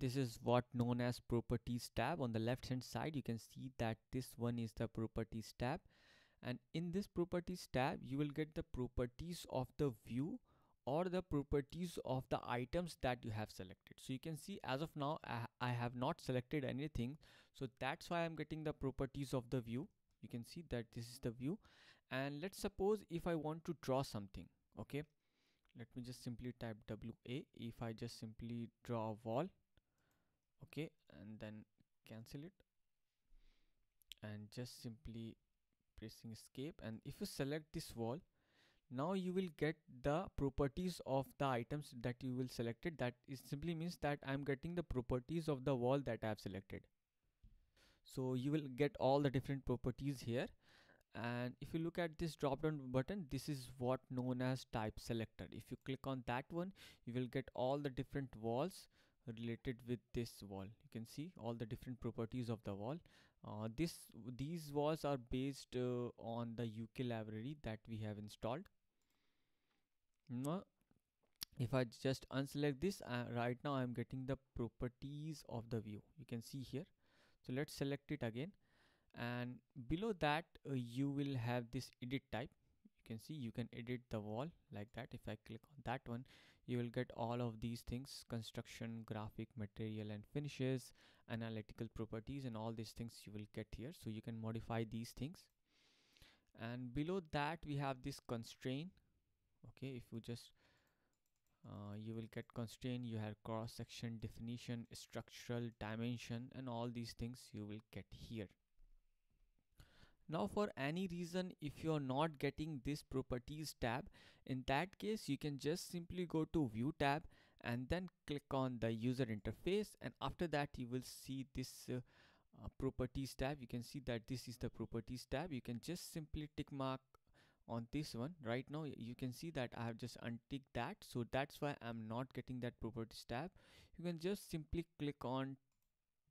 this is what known as properties tab. On the left hand side you can see that this one is the properties tab. And in this properties tab you will get the properties of the view or the properties of the items that you have selected. So you can see as of now I, have not selected anything. So that's why I'm getting the properties of the view. You can see that this is the view. And let's suppose if I want to draw something okay? Let me just simply type WA if I just simply draw a wall okay and then cancel it. And just simply pressing escape. And if you select this wall now you will get the properties of the items that you will selected. That is simply means that I'm getting the properties of the wall that I have selected. So you will get all the different properties here. And if you look at this drop down button this is what known as type selector. If you click on that one you will get all the different walls related with this wall. You can see all the different properties of the wall. Uh, this these walls are based uh, on the UK library that we have installed. Now if I just unselect this uh, right now I'm getting the properties of the view. You can see here. So let's select it again. And below that uh, you will have this edit type can see you can edit the wall like that. If I click on that one you will get all of these things construction graphic material and finishes analytical properties and all these things you will get here. So you can modify these things. And below that we have this constraint okay if you just uh, you will get constraint you have cross section definition structural dimension and all these things you will get here now for any reason if you are not getting this properties tab in that case you can just simply go to view tab and then click on the user interface. And after that you will see this uh, uh, properties tab. You can see that this is the properties tab. You can just simply tick mark on this one. Right now you can see that I have just unticked that. So that's why I'm not getting that properties tab. You can just simply click on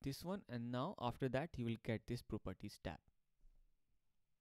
this one. And now after that you will get this properties tab